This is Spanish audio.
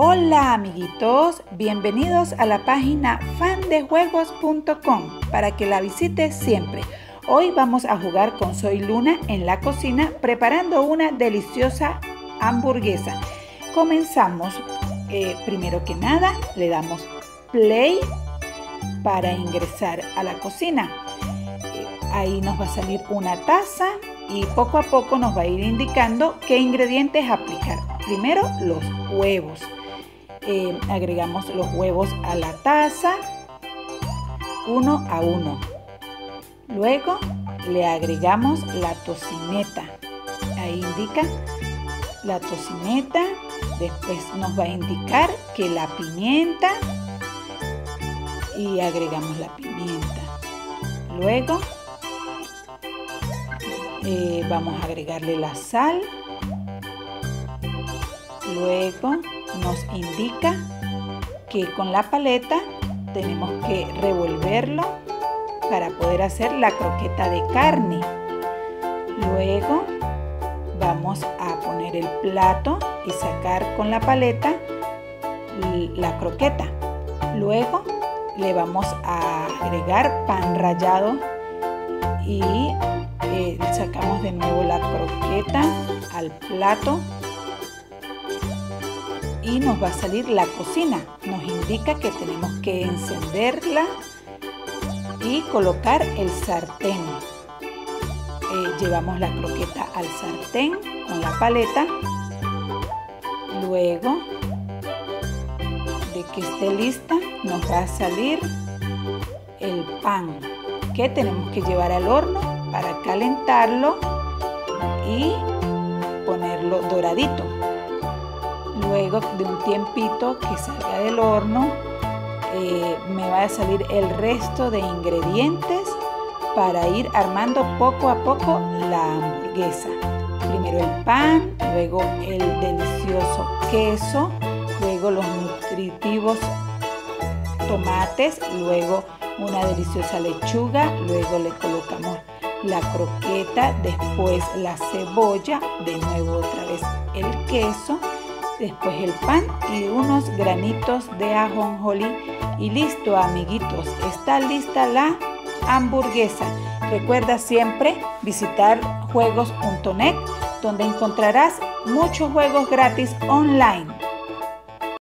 Hola amiguitos, bienvenidos a la página fandejuegos.com para que la visites siempre. Hoy vamos a jugar con Soy Luna en la cocina preparando una deliciosa hamburguesa. Comenzamos. Eh, primero que nada, le damos play para ingresar a la cocina. Eh, ahí nos va a salir una taza y poco a poco nos va a ir indicando qué ingredientes aplicar. Primero los huevos. Eh, agregamos los huevos a la taza uno a uno. Luego le agregamos la tocineta. Ahí indica la tocineta. Después nos va a indicar que la pimienta y agregamos la pimienta. Luego eh, vamos a agregarle la sal. Luego nos indica que con la paleta tenemos que revolverlo para poder hacer la croqueta de carne. Luego vamos a poner el plato y sacar con la paleta la croqueta. Luego le vamos a agregar pan rallado y eh, sacamos de nuevo la croqueta al plato y nos va a salir la cocina. Nos indica que tenemos que encenderla y colocar el sartén. Eh, llevamos la croqueta al sartén con la paleta. Luego de que esté lista nos va a salir el pan que tenemos que llevar al horno para calentarlo y ponerlo doradito. Luego de un tiempito que salga del horno, eh, me va a salir el resto de ingredientes para ir armando poco a poco la hamburguesa. Primero el pan, luego el delicioso queso, luego los nutritivos tomates, luego una deliciosa lechuga, luego le colocamos la croqueta, después la cebolla, de nuevo otra vez el queso, después el pan y unos granitos de ajonjolí y listo amiguitos, está lista la hamburguesa. Recuerda siempre visitar juegos.net donde encontrarás muchos juegos gratis online.